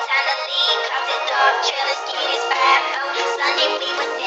time to leave. Sunday we were.